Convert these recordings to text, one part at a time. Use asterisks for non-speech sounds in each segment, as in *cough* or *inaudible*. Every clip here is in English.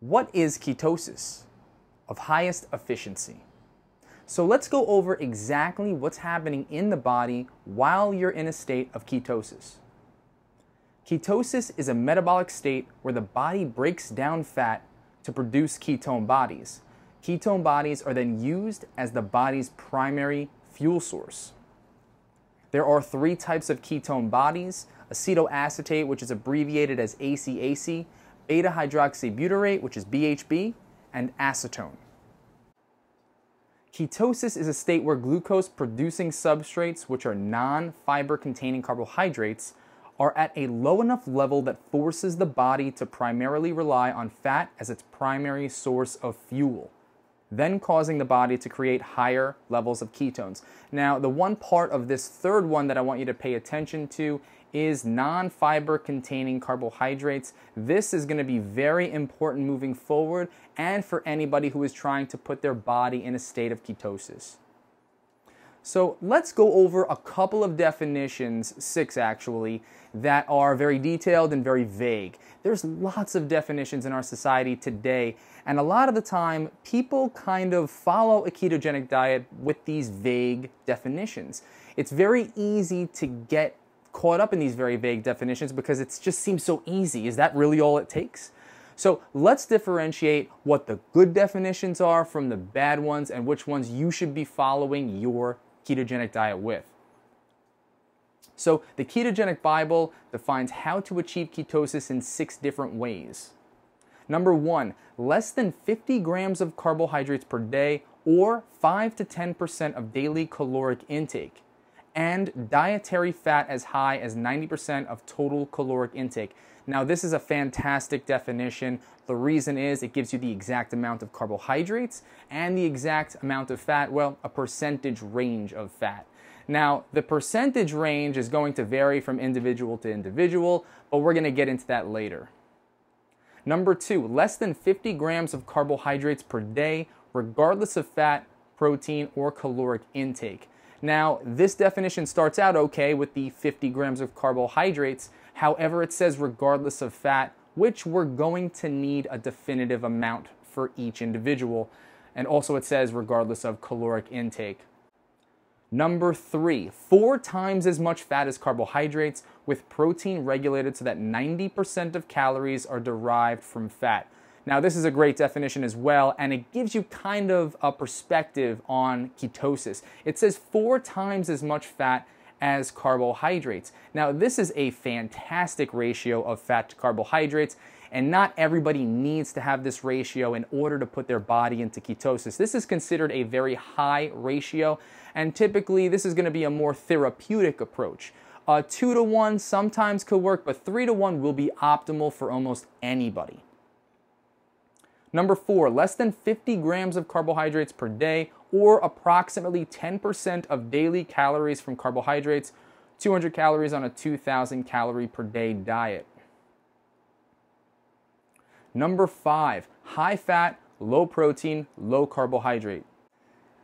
What is ketosis of highest efficiency? So let's go over exactly what's happening in the body while you're in a state of ketosis. Ketosis is a metabolic state where the body breaks down fat to produce ketone bodies. Ketone bodies are then used as the body's primary fuel source. There are three types of ketone bodies acetoacetate, which is abbreviated as ACAC, beta hydroxybutyrate, which is BHB, and acetone. Ketosis is a state where glucose producing substrates, which are non fiber containing carbohydrates, are at a low enough level that forces the body to primarily rely on fat as its primary source of fuel then causing the body to create higher levels of ketones. Now, the one part of this third one that I want you to pay attention to is non fiber containing carbohydrates. This is going to be very important moving forward and for anybody who is trying to put their body in a state of ketosis. So let's go over a couple of definitions, six actually, that are very detailed and very vague. There's lots of definitions in our society today, and a lot of the time, people kind of follow a ketogenic diet with these vague definitions. It's very easy to get caught up in these very vague definitions because it just seems so easy. Is that really all it takes? So let's differentiate what the good definitions are from the bad ones and which ones you should be following your ketogenic diet with. So, the Ketogenic Bible defines how to achieve ketosis in six different ways. Number one, less than 50 grams of carbohydrates per day or 5 to 10% of daily caloric intake, and dietary fat as high as 90% of total caloric intake. Now, this is a fantastic definition. The reason is it gives you the exact amount of carbohydrates and the exact amount of fat, well, a percentage range of fat. Now, the percentage range is going to vary from individual to individual, but we're going to get into that later. Number two, less than 50 grams of carbohydrates per day, regardless of fat, protein, or caloric intake. Now, this definition starts out okay with the 50 grams of carbohydrates. However, it says regardless of fat, which we're going to need a definitive amount for each individual. And also it says regardless of caloric intake. Number three, four times as much fat as carbohydrates with protein regulated so that 90% of calories are derived from fat. Now, this is a great definition as well, and it gives you kind of a perspective on ketosis. It says four times as much fat as carbohydrates. Now, this is a fantastic ratio of fat to carbohydrates, and not everybody needs to have this ratio in order to put their body into ketosis. This is considered a very high ratio, and typically this is going to be a more therapeutic approach. Uh, two to one sometimes could work, but three to one will be optimal for almost anybody. Number four, less than 50 grams of carbohydrates per day or approximately 10% of daily calories from carbohydrates, 200 calories on a 2,000 calorie per day diet. Number five, high fat, low protein, low carbohydrate.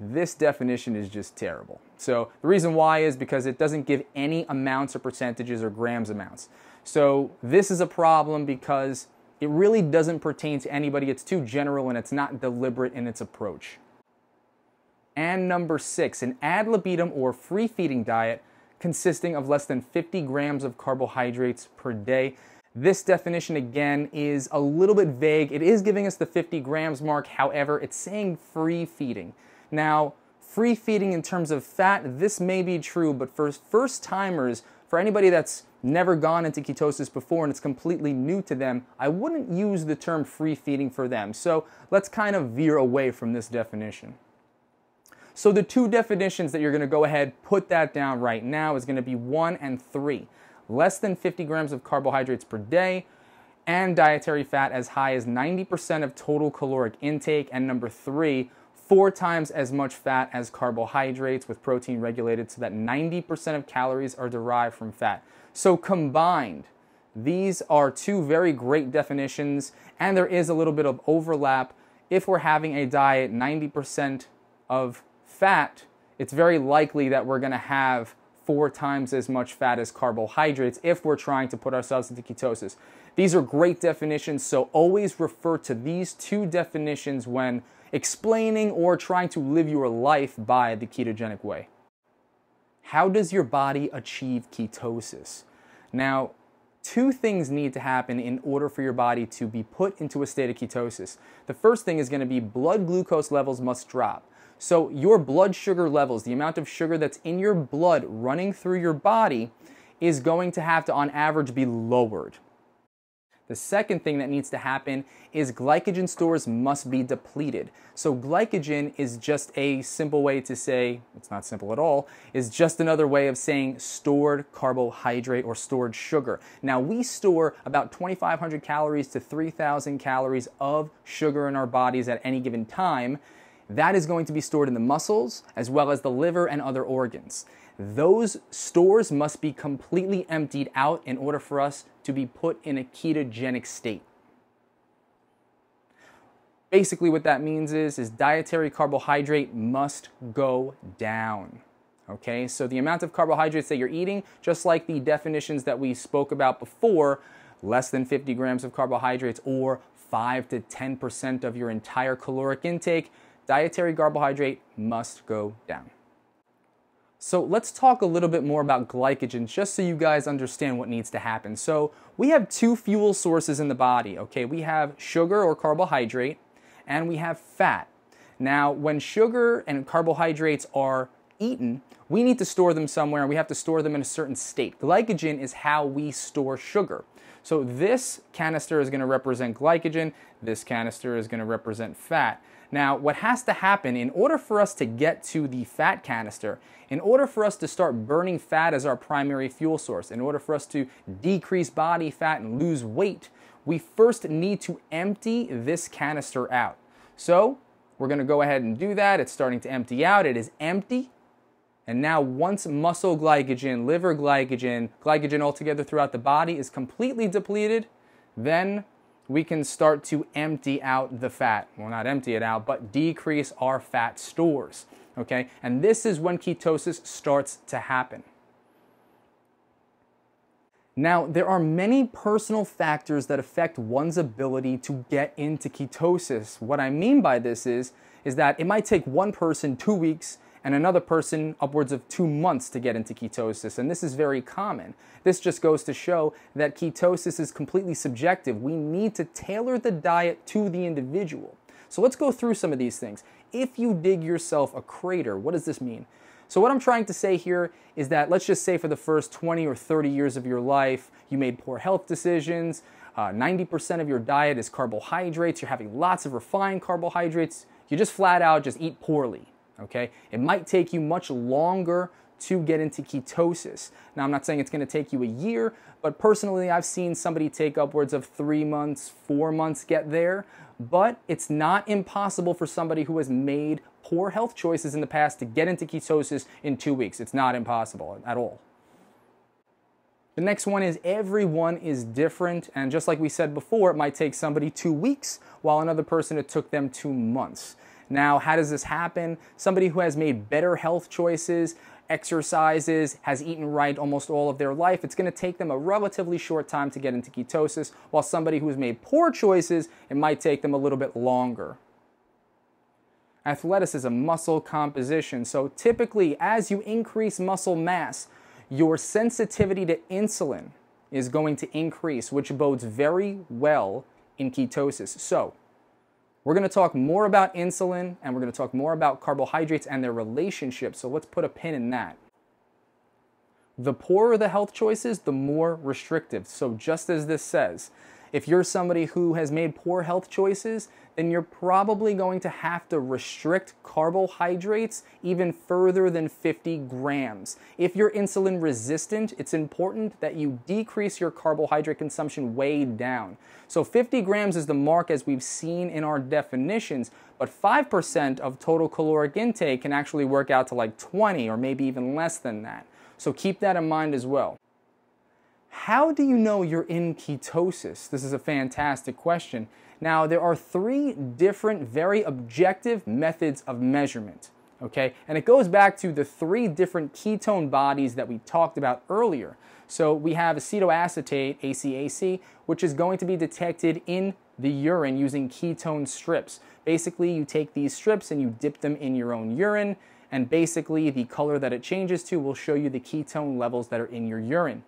This definition is just terrible. So the reason why is because it doesn't give any amounts or percentages or grams amounts. So this is a problem because it really doesn't pertain to anybody. It's too general and it's not deliberate in its approach. And number six, an ad libitum or free feeding diet consisting of less than 50 grams of carbohydrates per day. This definition again is a little bit vague. It is giving us the 50 grams mark, however, it's saying free feeding. Now, free feeding in terms of fat, this may be true, but for first timers, for anybody that's never gone into ketosis before and it's completely new to them, I wouldn't use the term free feeding for them. So let's kind of veer away from this definition. So the two definitions that you're going to go ahead, put that down right now is going to be one and three. Less than 50 grams of carbohydrates per day and dietary fat as high as 90% of total caloric intake. And number three, four times as much fat as carbohydrates with protein regulated so that 90% of calories are derived from fat. So combined, these are two very great definitions, and there is a little bit of overlap. If we're having a diet 90% of fat, it's very likely that we're going to have four times as much fat as carbohydrates if we're trying to put ourselves into ketosis. These are great definitions, so always refer to these two definitions when explaining or trying to live your life by the ketogenic way. How does your body achieve ketosis? Now, two things need to happen in order for your body to be put into a state of ketosis. The first thing is going to be blood glucose levels must drop. So, your blood sugar levels, the amount of sugar that's in your blood running through your body, is going to have to, on average, be lowered. The second thing that needs to happen is glycogen stores must be depleted. So glycogen is just a simple way to say, it's not simple at all, is just another way of saying stored carbohydrate or stored sugar. Now we store about 2,500 calories to 3,000 calories of sugar in our bodies at any given time. That is going to be stored in the muscles as well as the liver and other organs. Those stores must be completely emptied out in order for us to be put in a ketogenic state. Basically what that means is is dietary carbohydrate must go down. Okay? So the amount of carbohydrates that you're eating, just like the definitions that we spoke about before, less than 50 grams of carbohydrates or 5 to 10% of your entire caloric intake, dietary carbohydrate must go down. So let's talk a little bit more about glycogen just so you guys understand what needs to happen. So we have two fuel sources in the body, okay? We have sugar or carbohydrate and we have fat. Now, when sugar and carbohydrates are eaten, we need to store them somewhere and we have to store them in a certain state. Glycogen is how we store sugar. So this canister is going to represent glycogen, this canister is going to represent fat. Now, what has to happen in order for us to get to the fat canister, in order for us to start burning fat as our primary fuel source, in order for us to decrease body fat and lose weight, we first need to empty this canister out. So, we're going to go ahead and do that. It's starting to empty out. It is empty. And now, once muscle glycogen, liver glycogen, glycogen altogether throughout the body is completely depleted, then we can start to empty out the fat. Well, not empty it out, but decrease our fat stores. Okay? And this is when ketosis starts to happen. Now, there are many personal factors that affect one's ability to get into ketosis. What I mean by this is, is that it might take one person two weeks and another person upwards of two months to get into ketosis. And this is very common. This just goes to show that ketosis is completely subjective. We need to tailor the diet to the individual. So let's go through some of these things. If you dig yourself a crater, what does this mean? So, what I'm trying to say here is that let's just say for the first 20 or 30 years of your life, you made poor health decisions. Uh, 90% of your diet is carbohydrates. You're having lots of refined carbohydrates. You just flat out just eat poorly okay? It might take you much longer to get into ketosis. Now, I'm not saying it's going to take you a year, but personally, I've seen somebody take upwards of three months, four months get there. But it's not impossible for somebody who has made poor health choices in the past to get into ketosis in two weeks. It's not impossible at all. The next one is everyone is different, and just like we said before, it might take somebody two weeks, while another person it took them two months. Now, how does this happen? Somebody who has made better health choices, exercises, has eaten right almost all of their life, it's going to take them a relatively short time to get into ketosis, while somebody who has made poor choices, it might take them a little bit longer. Athleticism, muscle composition. So typically, as you increase muscle mass, your sensitivity to insulin is going to increase, which bodes very well in ketosis. So, we're going to talk more about insulin and we're going to talk more about carbohydrates and their relationship. So let's put a pin in that. The poorer the health choices, the more restrictive. So, just as this says, if you're somebody who has made poor health choices, then you're probably going to have to restrict carbohydrates even further than 50 grams. If you're insulin resistant, it's important that you decrease your carbohydrate consumption way down. So 50 grams is the mark as we've seen in our definitions, but 5% of total caloric intake can actually work out to like 20 or maybe even less than that. So keep that in mind as well. How do you know you're in ketosis? This is a fantastic question. Now, there are three different, very objective methods of measurement. Okay, and it goes back to the three different ketone bodies that we talked about earlier. So we have acetoacetate, ACAC, which is going to be detected in the urine using ketone strips. Basically, you take these strips and you dip them in your own urine, and basically the color that it changes to will show you the ketone levels that are in your urine.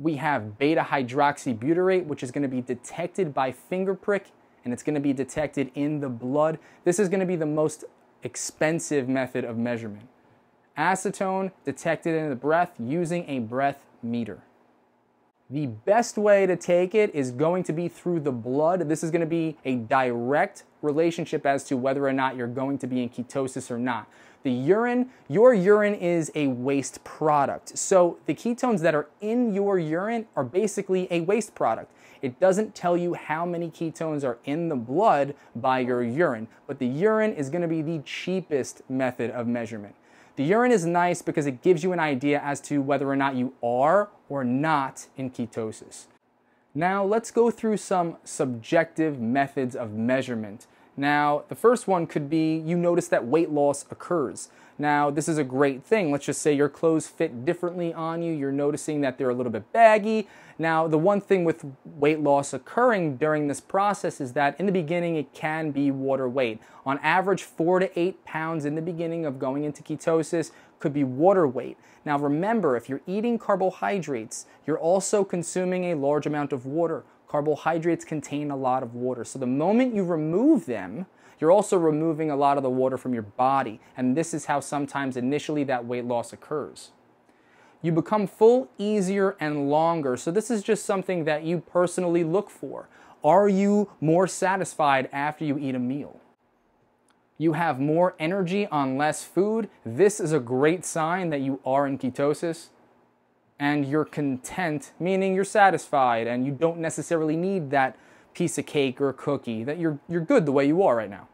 We have beta hydroxybutyrate, which is going to be detected by finger prick, and it's going to be detected in the blood. This is going to be the most expensive method of measurement. Acetone detected in the breath using a breath meter. The best way to take it is going to be through the blood. This is going to be a direct relationship as to whether or not you're going to be in ketosis or not. The urine, your urine is a waste product. So the ketones that are in your urine are basically a waste product. It doesn't tell you how many ketones are in the blood by your urine, but the urine is going to be the cheapest method of measurement. The urine is nice because it gives you an idea as to whether or not you are or not in ketosis. Now let's go through some subjective methods of measurement. Now, the first one could be you notice that weight loss occurs. Now, this is a great thing. Let's just say your clothes fit differently on you. You're noticing that they're a little bit baggy. Now, the one thing with weight loss occurring during this process is that in the beginning, it can be water weight. On average, four to eight pounds in the beginning of going into ketosis could be water weight. Now, remember, if you're eating carbohydrates, you're also consuming a large amount of water. Carbohydrates contain a lot of water. So the moment you remove them, you're also removing a lot of the water from your body. And this is how sometimes initially that weight loss occurs you become full easier and longer. So, this is just something that you personally look for. Are you more satisfied after you eat a meal? You have more energy on less food. This is a great sign that you are in ketosis. And you're content, meaning you're satisfied and you don't necessarily need that piece of cake or cookie, that you're, you're good the way you are right now.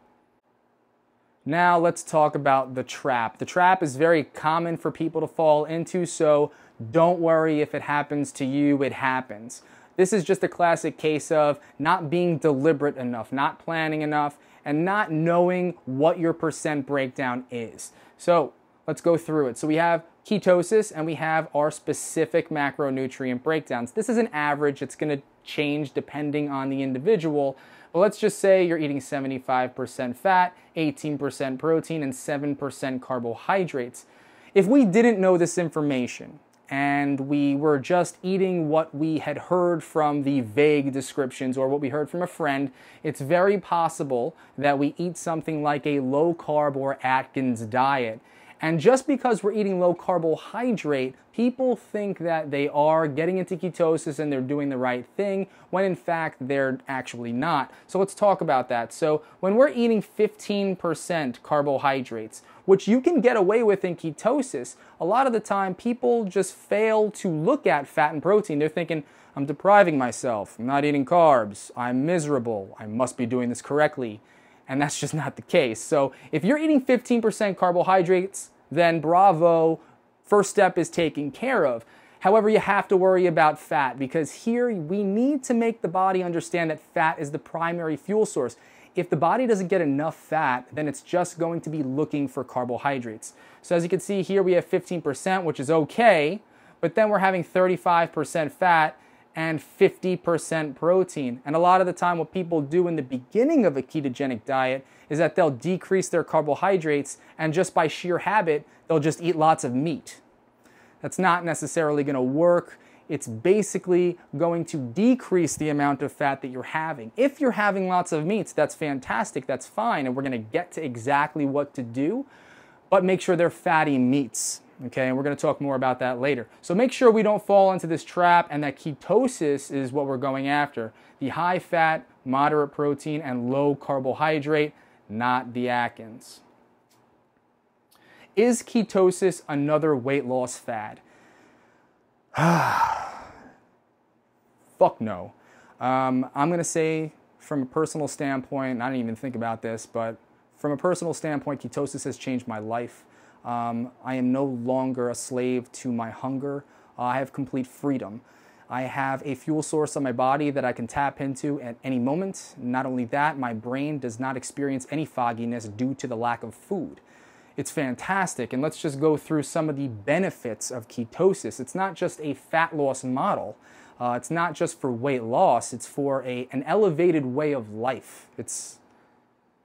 Now let's talk about the trap. The trap is very common for people to fall into, so don't worry if it happens to you, it happens. This is just a classic case of not being deliberate enough, not planning enough, and not knowing what your percent breakdown is. So let's go through it. So we have ketosis and we have our specific macronutrient breakdowns. This is an average, it's gonna change depending on the individual, but let's just say you're eating 75% fat, 18% protein, and 7% carbohydrates. If we didn't know this information, and we were just eating what we had heard from the vague descriptions or what we heard from a friend, it's very possible that we eat something like a low carb or Atkins diet and just because we're eating low carbohydrate, people think that they are getting into ketosis and they're doing the right thing, when in fact they're actually not. So let's talk about that. So when we're eating 15% carbohydrates, which you can get away with in ketosis, a lot of the time people just fail to look at fat and protein. They're thinking, I'm depriving myself, I'm not eating carbs, I'm miserable, I must be doing this correctly and that's just not the case. So if you're eating 15% carbohydrates, then bravo, first step is taken care of. However, you have to worry about fat because here we need to make the body understand that fat is the primary fuel source. If the body doesn't get enough fat, then it's just going to be looking for carbohydrates. So as you can see here, we have 15%, which is okay, but then we're having 35% fat and 50% protein. And a lot of the time, what people do in the beginning of a ketogenic diet is that they'll decrease their carbohydrates and just by sheer habit, they'll just eat lots of meat. That's not necessarily going to work. It's basically going to decrease the amount of fat that you're having. If you're having lots of meats, that's fantastic, that's fine, and we're going to get to exactly what to do, but make sure they're fatty meats. Okay, and we're going to talk more about that later. So make sure we don't fall into this trap and that ketosis is what we're going after. The high fat, moderate protein, and low carbohydrate, not the Atkins. Is ketosis another weight loss fad? *sighs* Fuck no. Um, I'm going to say, from a personal standpoint, I didn't even think about this, but from a personal standpoint, ketosis has changed my life. Um, I am no longer a slave to my hunger. Uh, I have complete freedom. I have a fuel source on my body that I can tap into at any moment. Not only that, my brain does not experience any fogginess due to the lack of food. it's fantastic. And let's just go through some of the benefits of ketosis. It's not just a fat loss model. Uh, it's not just for weight loss. It's for a, an elevated way of life. It's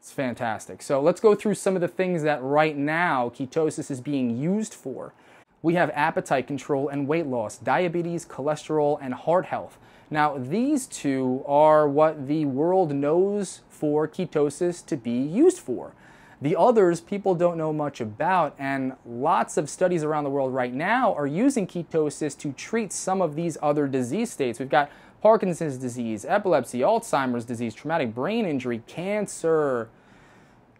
it's fantastic. So let's go through some of the things that right now ketosis is being used for. We have appetite control and weight loss, diabetes, cholesterol, and heart health. Now, these two are what the world knows for ketosis to be used for. The others people don't know much about, and lots of studies around the world right now are using ketosis to treat some of these other disease states. We've got Parkinson's disease, epilepsy, Alzheimer's disease, traumatic brain injury, cancer.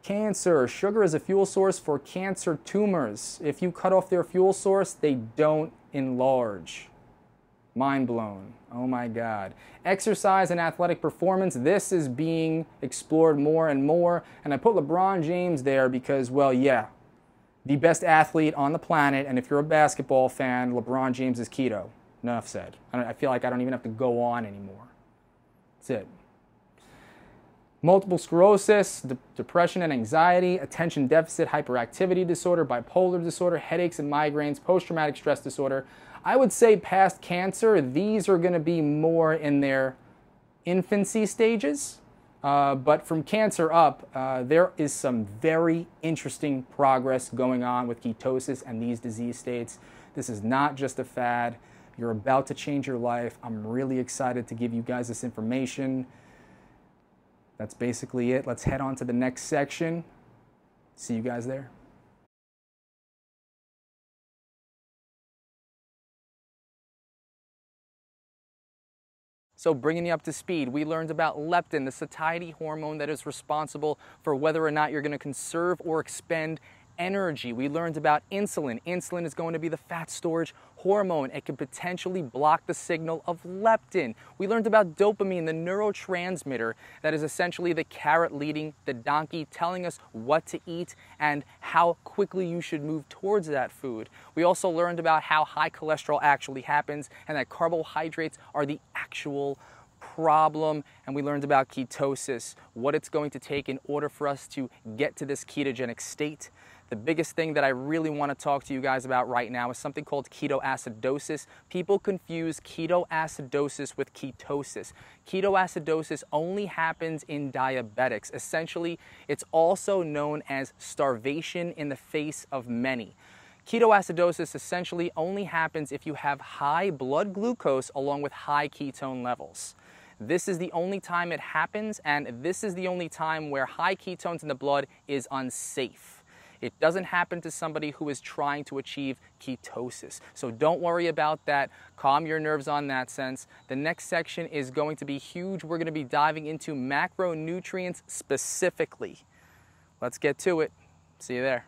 Cancer. Sugar is a fuel source for cancer tumors. If you cut off their fuel source, they don't enlarge. Mind blown. Oh my God. Exercise and athletic performance, this is being explored more and more. And I put LeBron James there because, well, yeah, the best athlete on the planet. And if you're a basketball fan, LeBron James is keto. Enough said. I, I feel like I don't even have to go on anymore. That's it. Multiple sclerosis, de- depression and anxiety, attention deficit hyperactivity disorder, bipolar disorder, headaches and migraines, post traumatic stress disorder. I would say past cancer, these are going to be more in their infancy stages. Uh, but from cancer up, uh, there is some very interesting progress going on with ketosis and these disease states. This is not just a fad. You're about to change your life. I'm really excited to give you guys this information. That's basically it. Let's head on to the next section. See you guys there. So, bringing you up to speed, we learned about leptin, the satiety hormone that is responsible for whether or not you're going to conserve or expend energy. We learned about insulin. Insulin is going to be the fat storage hormone. It can potentially block the signal of leptin. We learned about dopamine, the neurotransmitter that is essentially the carrot leading the donkey, telling us what to eat and how quickly you should move towards that food. We also learned about how high cholesterol actually happens and that carbohydrates are the actual problem and we learned about ketosis, what it's going to take in order for us to get to this ketogenic state. The biggest thing that I really want to talk to you guys about right now is something called ketoacidosis. People confuse ketoacidosis with ketosis. Ketoacidosis only happens in diabetics. Essentially, it's also known as starvation in the face of many. Ketoacidosis essentially only happens if you have high blood glucose along with high ketone levels. This is the only time it happens, and this is the only time where high ketones in the blood is unsafe. It doesn't happen to somebody who is trying to achieve ketosis. So don't worry about that. Calm your nerves on that sense. The next section is going to be huge. We're going to be diving into macronutrients specifically. Let's get to it. See you there.